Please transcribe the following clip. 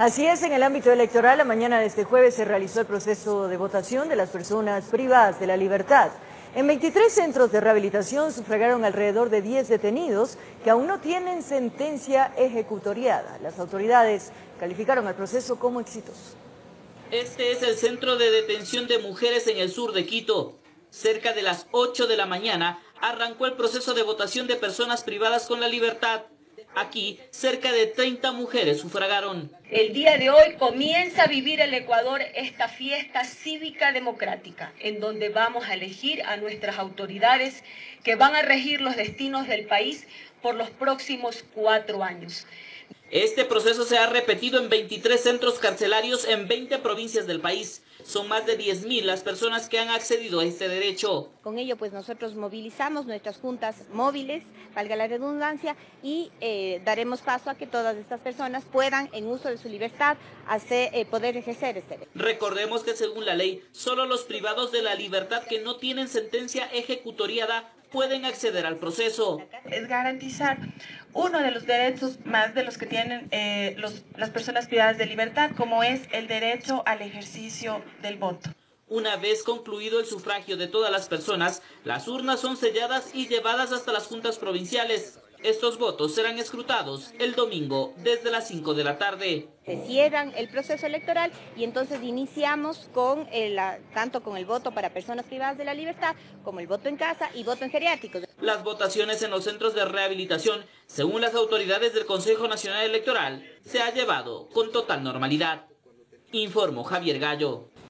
Así es, en el ámbito electoral, la mañana de este jueves se realizó el proceso de votación de las personas privadas de la libertad. En 23 centros de rehabilitación sufragaron alrededor de 10 detenidos que aún no tienen sentencia ejecutoriada. Las autoridades calificaron el proceso como exitoso. Este es el centro de detención de mujeres en el sur de Quito. Cerca de las 8 de la mañana arrancó el proceso de votación de personas privadas con la libertad. Aquí, cerca de 30 mujeres sufragaron. El día de hoy comienza a vivir el Ecuador esta fiesta cívica democrática, en donde vamos a elegir a nuestras autoridades que van a regir los destinos del país por los próximos cuatro años. Este proceso se ha repetido en 23 centros carcelarios en 20 provincias del país. Son más de 10.000 las personas que han accedido a este derecho. Con ello, pues nosotros movilizamos nuestras juntas móviles, valga la redundancia, y eh, daremos paso a que todas estas personas puedan, en uso de su libertad, hacer, eh, poder ejercer este derecho. Recordemos que según la ley, solo los privados de la libertad que no tienen sentencia ejecutoriada pueden acceder al proceso. Es garantizar uno de los derechos más de los que tienen eh, las personas privadas de libertad, como es el derecho al ejercicio del voto. Una vez concluido el sufragio de todas las personas, las urnas son selladas y llevadas hasta las juntas provinciales. Estos votos serán escrutados el domingo desde las 5 de la tarde. Se cierran el proceso electoral y entonces iniciamos con el, tanto con el voto para personas privadas de la libertad como el voto en casa y voto en geriátricos. Las votaciones en los centros de rehabilitación, según las autoridades del Consejo Nacional Electoral, se ha llevado con total normalidad. Informó Javier Gallo.